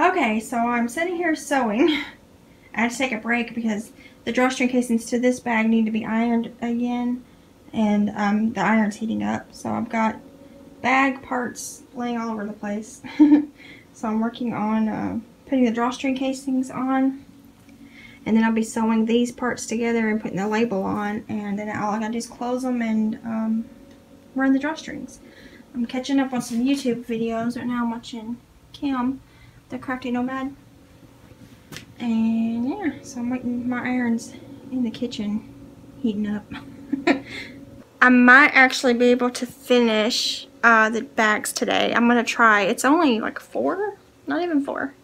Okay, so I'm sitting here sewing. I had to take a break because the drawstring casings to this bag need to be ironed again. And um, the iron's heating up. So I've got bag parts laying all over the place. so I'm working on uh, putting the drawstring casings on. And then I'll be sewing these parts together and putting the label on. And then all I gotta do is close them and um, run the drawstrings. I'm catching up on some YouTube videos right now. I'm watching Kim, the Crafty Nomad. And yeah, so I'm waiting my irons in the kitchen heating up. I might actually be able to finish uh, the bags today. I'm going to try. It's only like four, not even four.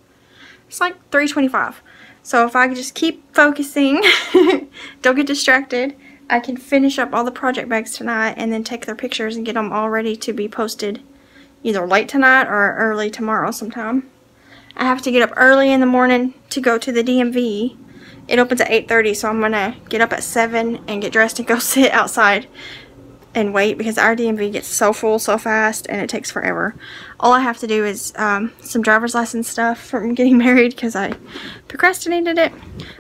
It's like 325. So if I could just keep focusing, don't get distracted, I can finish up all the project bags tonight and then take their pictures and get them all ready to be posted either late tonight or early tomorrow sometime. I have to get up early in the morning to go to the DMV. It opens at 8.30 so I'm going to get up at 7 and get dressed and go sit outside and wait because our DMV gets so full so fast and it takes forever. All I have to do is um, some driver's license stuff from getting married because I procrastinated it.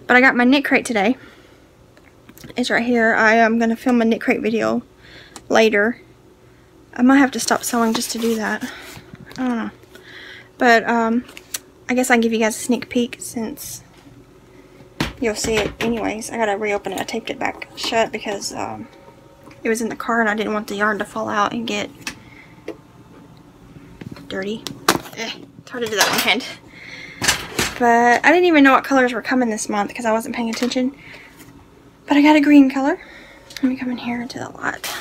But I got my knit crate today It's right here. I am going to film a knit crate video later. I might have to stop sewing just to do that. I don't know. But um, I guess I can give you guys a sneak peek since you'll see it anyways. I gotta reopen it. I taped it back shut because um, it was in the car and I didn't want the yarn to fall out and get dirty. Eh, it's hard to do that one hand. But I didn't even know what colors were coming this month because I wasn't paying attention. But I got a green color. Let me come in here into the light.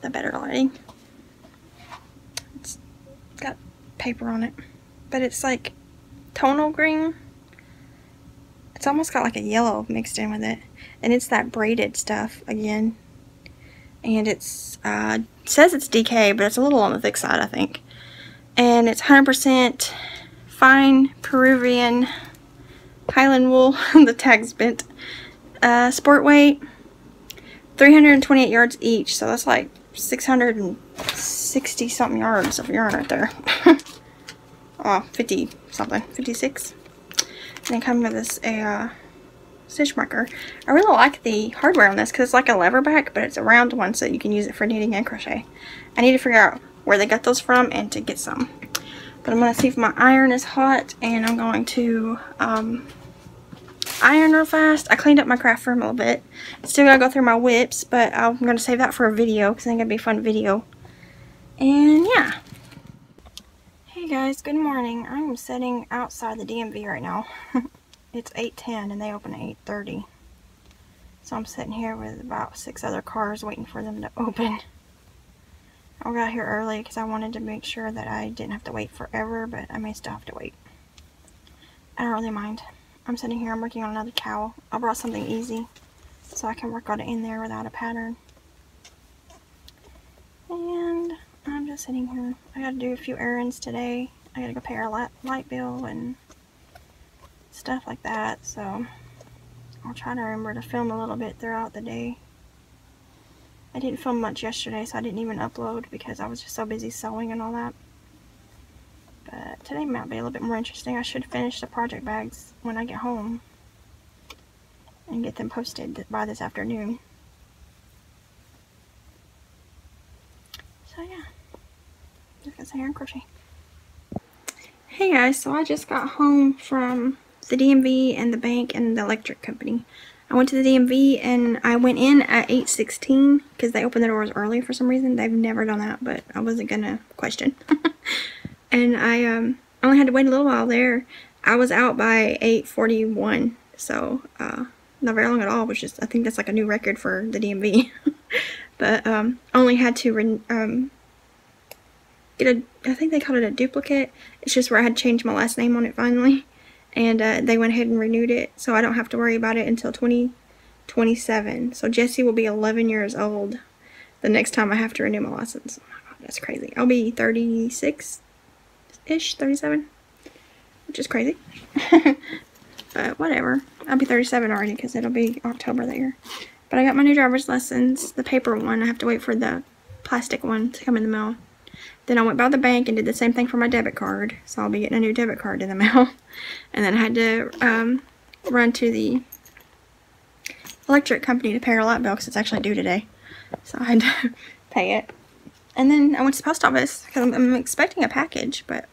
The better lighting. It's got paper on it. But it's like tonal green. It's almost got like a yellow mixed in with it. And it's that braided stuff again. And it's, uh, says it's DK, but it's a little on the thick side, I think. And it's 100% fine Peruvian Highland wool. the tag's bent uh, sport weight, 328 yards each, so that's like 660 something yards of yarn right there. oh, 50 something, 56. And they come with this a uh, stitch marker. I really like the hardware on this because it's like a lever back, but it's a round one so you can use it for knitting and crochet. I need to figure out where they got those from and to get some. But I'm going to see if my iron is hot and I'm going to um, iron real fast. I cleaned up my craft room a little bit. Still gotta go through my WIPs, but I'm gonna save that for a video because I think it'd be a fun video. And yeah. Hey guys, good morning. I'm sitting outside the DMV right now. it's 8.10 and they open at 8.30. So I'm sitting here with about six other cars waiting for them to open. I got here early because I wanted to make sure that I didn't have to wait forever, but I may still have to wait. I don't really mind. I'm sitting here, I'm working on another cowl. I brought something easy so I can work on it in there without a pattern. And I'm just sitting here. I gotta do a few errands today. I gotta go pay our light bill and stuff like that, so I'll try to remember to film a little bit throughout the day. I didn't film much yesterday, so I didn't even upload because I was just so busy sewing and all that. But today might be a little bit more interesting. I should finish the project bags when I get home and get them posted by this afternoon. So yeah, some hair and crochet. Hey guys, so I just got home from the DMV and the bank and the electric company. I went to the DMV and I went in at 8.16 because they opened the doors early for some reason. They've never done that, but I wasn't going to question. and I um, only had to wait a little while there. I was out by 8.41, so uh, not very long at all, which is, I think that's like a new record for the DMV. but um, only had to um, get a, I think they called it a duplicate. It's just where I had changed my last name on it finally. And uh, they went ahead and renewed it, so I don't have to worry about it until 2027. So Jesse will be 11 years old the next time I have to renew my license. Oh my god, that's crazy. I'll be 36 ish, 37, which is crazy. but whatever. I'll be 37 already because it'll be October that year. But I got my new driver's license, the paper one. I have to wait for the plastic one to come in the mail. Then I went by the bank and did the same thing for my debit card. So I'll be getting a new debit card in the mail. And then I had to um, run to the electric company to pay our light bill because it's actually due today. So I had to pay it. And then I went to the post office because I'm, I'm expecting a package, but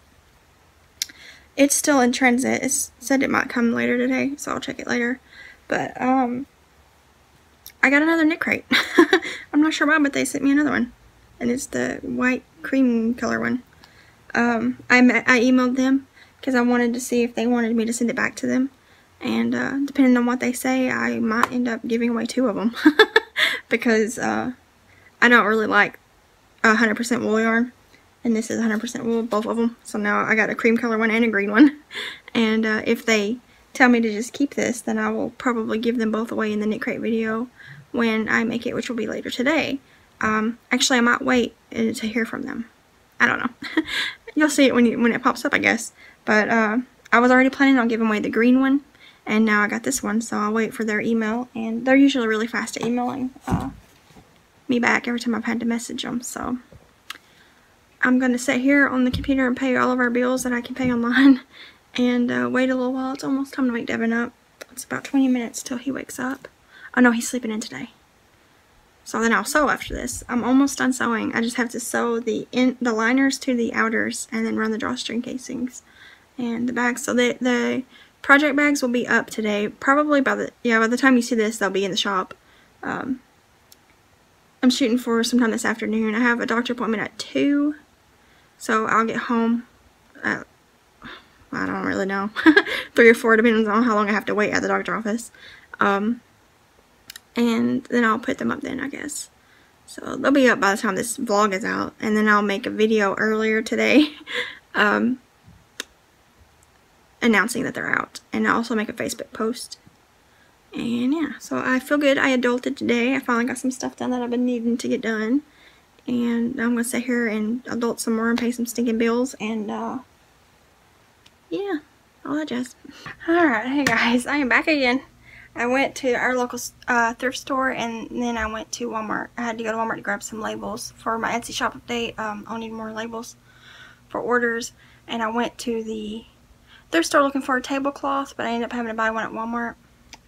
it's still in transit. It said it might come later today, so I'll check it later. But, um, I got another knit crate. I'm not sure why, but they sent me another one. And it's the white cream color one. Um, I, I emailed them because I wanted to see if they wanted me to send it back to them. And uh, depending on what they say, I might end up giving away two of them. because uh, I don't really like 100% wool yarn and this is 100% wool, both of them. So now I got a cream color one and a green one. And uh, if they tell me to just keep this, then I will probably give them both away in the knit crate video when I make it, which will be later today. Um, actually, I might wait uh, to hear from them. I don't know. You'll see it when, you, when it pops up, I guess. But uh, I was already planning on giving away the green one, and now I got this one, so I'll wait for their email. And they're usually really fast at emailing uh, me back every time I've had to message them, so... I'm going to sit here on the computer and pay all of our bills that I can pay online and uh, wait a little while. It's almost time to wake Devin up. It's about 20 minutes till he wakes up. Oh no, he's sleeping in today. So then I'll sew after this. I'm almost done sewing. I just have to sew the in the liners to the outers and then run the drawstring casings and the bags. So the the project bags will be up today. Probably by the yeah by the time you see this they'll be in the shop. Um, I'm shooting for sometime this afternoon. I have a doctor appointment at 2 so I'll get home at, I don't really know, 3 or 4 depending on how long I have to wait at the doctor office. Um, and then I'll put them up then I guess. So they'll be up by the time this vlog is out. And then I'll make a video earlier today um, announcing that they're out. And I'll also make a Facebook post. And yeah, so I feel good. I adulted today. I finally got some stuff done that I've been needing to get done and I'm going to sit here and adult some more and pay some stinking bills and uh, yeah all that jazz alright hey guys I am back again I went to our local uh, thrift store and then I went to Walmart. I had to go to Walmart to grab some labels for my Etsy shop update. Um, I'll need more labels for orders. And I went to the thrift store looking for a tablecloth but I ended up having to buy one at Walmart.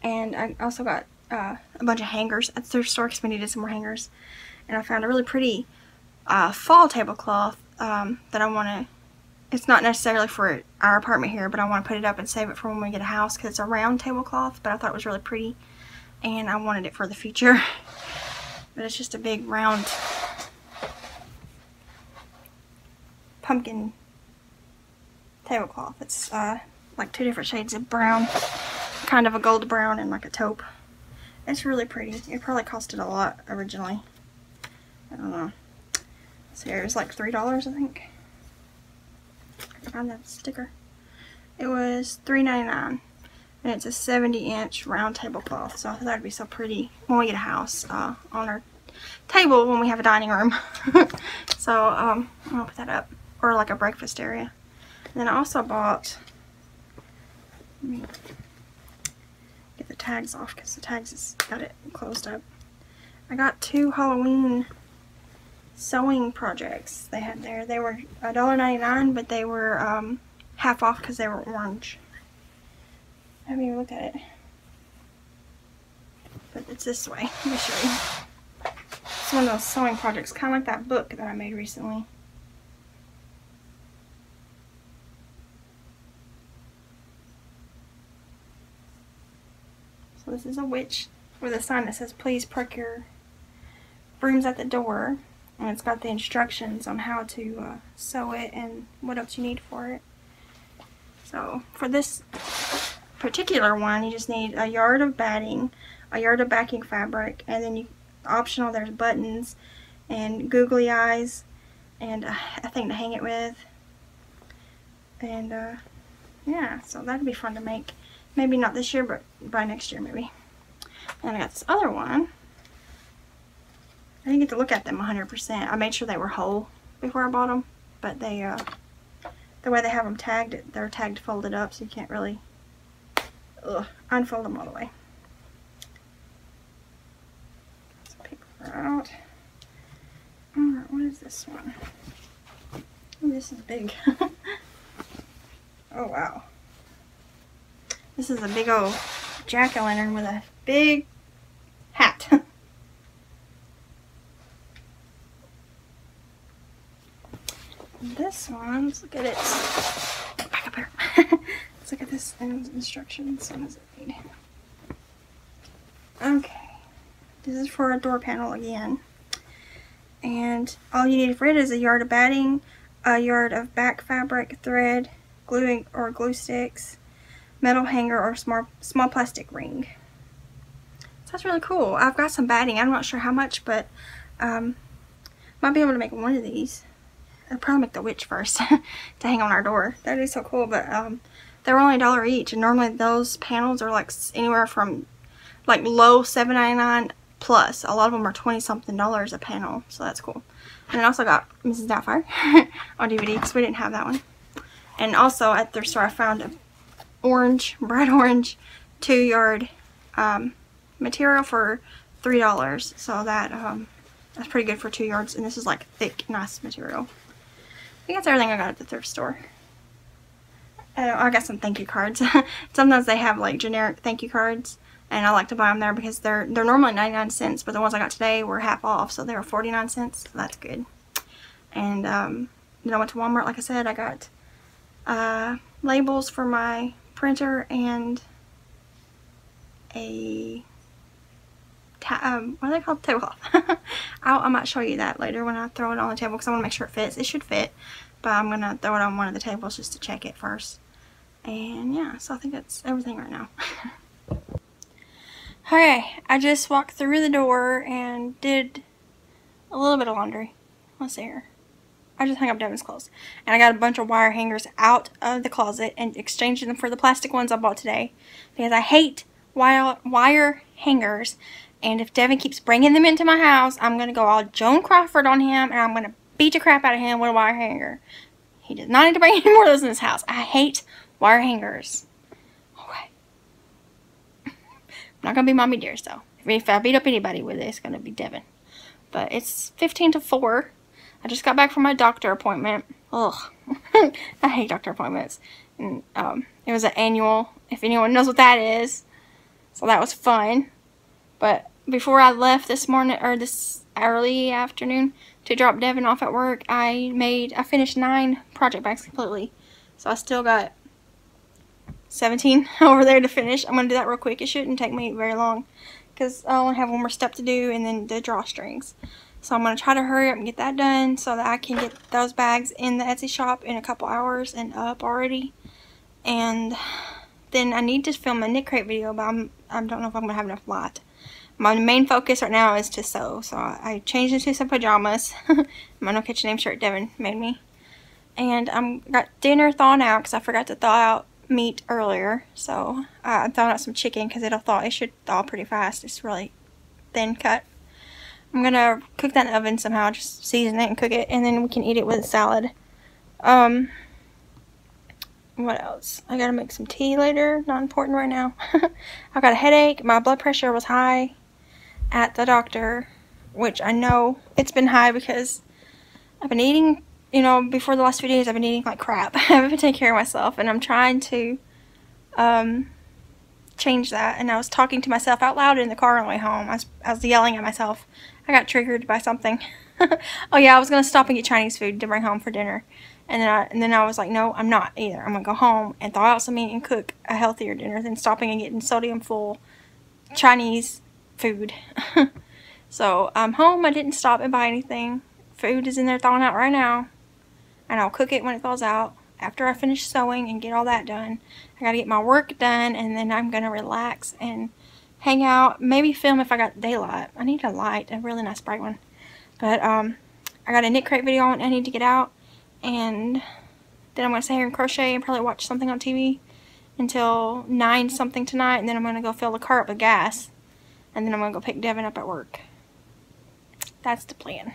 And I also got uh, a bunch of hangers at the thrift store because we needed some more hangers. And I found a really pretty uh, fall tablecloth um, that I want to it's not necessarily for our apartment here but I want to put it up and save it for when we get a house because it's a round tablecloth but I thought it was really pretty and I wanted it for the future. But it's just a big round pumpkin tablecloth. It's uh, like two different shades of brown kind of a gold brown and like a taupe. It's really pretty. It probably costed a lot originally. I don't know. So it was like $3, I think. I found that sticker. It was $3.99. And it's a 70 inch round tablecloth. So I thought that'd be so pretty when we get a house uh, on our table when we have a dining room. so um, I'm to put that up. Or like a breakfast area. And then I also bought, let me get the tags off because the tags has got it closed up. I got two Halloween sewing projects they had there. They were $1.99, but they were um, half off because they were orange. Have you look at it? But it's this way. Let me show you. It's one of those sewing projects, kind of like that book that I made recently. So this is a witch with a sign that says, please park your brooms at the door and it's got the instructions on how to uh, sew it and what else you need for it. So for this particular one you just need a yard of batting, a yard of backing fabric, and then you optional there's buttons and googly eyes and a thing to hang it with. And uh, yeah, so that'd be fun to make. Maybe not this year, but by next year maybe. And I got this other one I didn't get to look at them 100%. I made sure they were whole before I bought them, but they, uh, the way they have them tagged, they're tagged folded up, so you can't really ugh, unfold them all the way. Some paper out. Alright, what is this one? Ooh, this is big. oh wow. This is a big old jack-o'-lantern with a big hat. this one, let's look at it. Back up here. let's look at this and instructions. What does it read? Okay. This is for a door panel again. And all you need for it is a yard of batting, a yard of back fabric, thread, gluing or glue sticks, metal hanger, or small, small plastic ring. So that's really cool. I've got some batting. I'm not sure how much, but um, might be able to make one of these. I'll probably make the witch first to hang on our door. That is so cool, but um, they were only a dollar each, and normally those panels are like anywhere from like low $7.99 plus. A lot of them are 20 something dollars a panel, so that's cool. And I also got Mrs. Doubtfire on DVD because we didn't have that one. And also at the store I found a orange, bright orange, two yard um, material for three dollars. So that um, that's pretty good for two yards. And this is like thick, nice material. Think that's everything I got at the thrift store. Uh, I got some thank you cards. Sometimes they have like generic thank you cards and I like to buy them there because they're they're normally 99 cents but the ones I got today were half off so they were 49 cents so that's good and um, then I went to Walmart like I said I got uh, labels for my printer and a um, what are they called? Tablecloth. I might show you that later when I throw it on the table because I want to make sure it fits. It should fit, but I'm going to throw it on one of the tables just to check it first. And yeah, so I think that's everything right now. okay, I just walked through the door and did a little bit of laundry. Let's see here. I just hung up Devin's clothes. And I got a bunch of wire hangers out of the closet and exchanged them for the plastic ones I bought today. Because I hate wire, wire hangers and if Devin keeps bringing them into my house, I'm going to go all Joan Crawford on him and I'm going to beat the crap out of him with a wire hanger. He does not need to bring any more of those in his house. I hate wire hangers. Okay. I'm not going to be mommy dears though. If I beat up anybody with it, it's going to be Devin. But it's 15 to 4. I just got back from my doctor appointment. Ugh. I hate doctor appointments. And, um, it was an annual, if anyone knows what that is. So that was fun. But before I left this morning or this early afternoon to drop Devin off at work, I made I finished nine project bags completely. So I still got 17 over there to finish. I'm going to do that real quick. It shouldn't take me very long because I only have one more step to do and then the drawstrings. So I'm going to try to hurry up and get that done so that I can get those bags in the Etsy shop in a couple hours and up already. And then I need to film a knit crate video, but I'm, I don't know if I'm going to have enough light my main focus right now is to sew. So I changed into some pajamas. my No Catchy Name shirt Devin made me. And I'm got dinner thawing out because I forgot to thaw out meat earlier. So uh, I'm thawing out some chicken because it'll thaw. It should thaw pretty fast. It's really thin cut. I'm going to cook that in the oven somehow. Just season it and cook it. And then we can eat it with a salad. Um, what else? I gotta make some tea later. Not important right now. I got a headache. My blood pressure was high at the doctor, which I know it's been high because I've been eating, you know, before the last few days I've been eating like crap. I haven't been taking care of myself and I'm trying to um, change that. And I was talking to myself out loud in the car on the way home. I was, I was yelling at myself. I got triggered by something. oh yeah, I was going to stop and get Chinese food to bring home for dinner. And then, I, and then I was like, no, I'm not either. I'm going to go home and thaw out some meat and cook a healthier dinner than stopping and getting sodium full Chinese food. so I'm home. I didn't stop and buy anything. Food is in there thawing out right now. And I'll cook it when it thaws out. After I finish sewing and get all that done, I gotta get my work done and then I'm gonna relax and hang out. Maybe film if I got daylight. I need a light, a really nice bright one. But um, I got a knit crate video on I need to get out. And then I'm gonna sit here and crochet and probably watch something on TV until 9 something tonight. And then I'm gonna go fill the car up with gas and then I'm going to go pick Devin up at work. That's the plan.